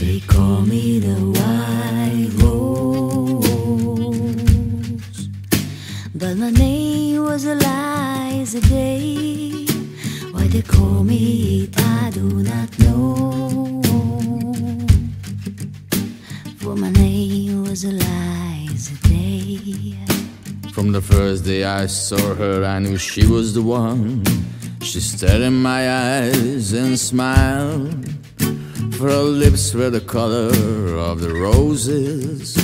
They call me the white rose, but my name was Elisa Day. Why they call me it, I do not know. For my name was Elisa Day. From the first day I saw her, I knew she was the one. She stared in my eyes and smiled. Her lips were the color of the roses.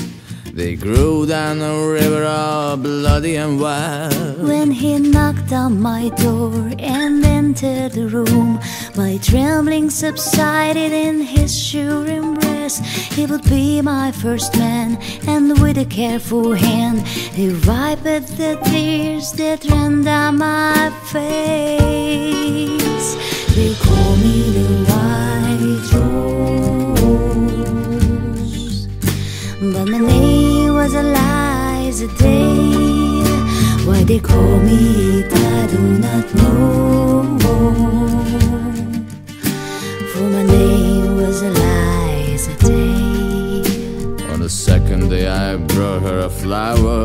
They grew down the river all bloody and wild. When he knocked on my door and entered the room, my trembling subsided in his sure embrace. He would be my first man, and with a careful hand, he wiped the tears that ran down my face. They call me the Why they call me I do not know. For my name was Elisa Day. On the second day I brought her a flower.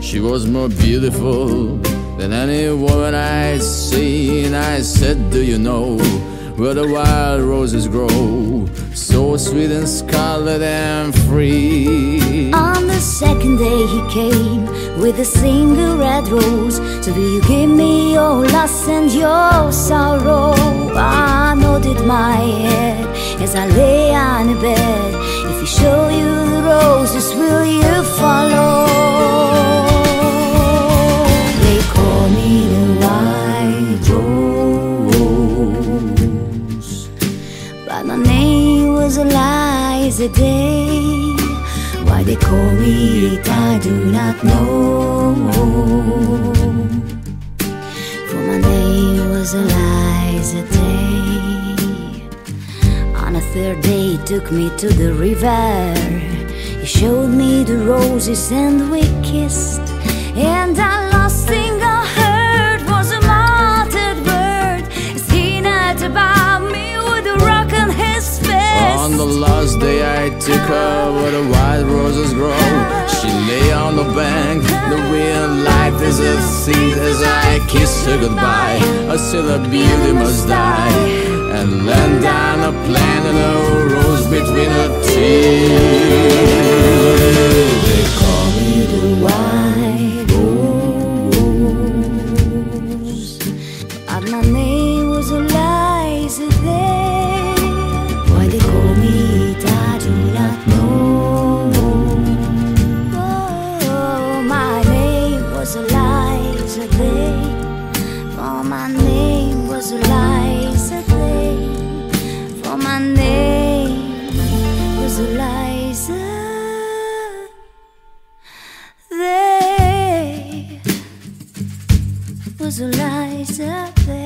She was more beautiful than any woman I'd seen. I said, Do you know where the wild roses grow? So sweet and scarlet and free. On the second day he came with a single red rose. So will you give me your loss and your sorrow? I nodded my head as I lay on the bed. If he show but my name was Elisa Day. Why they call me it, I do not know. For my name was Elisa Day. On a third day, he took me to the river. He showed me the roses and we kissed. Last day I took her where the wild roses grow. She lay on the bank, the wind light as a seed as I kissed her goodbye. I said her beauty must die and land down a plant and a rose between her teeth. those lies up there.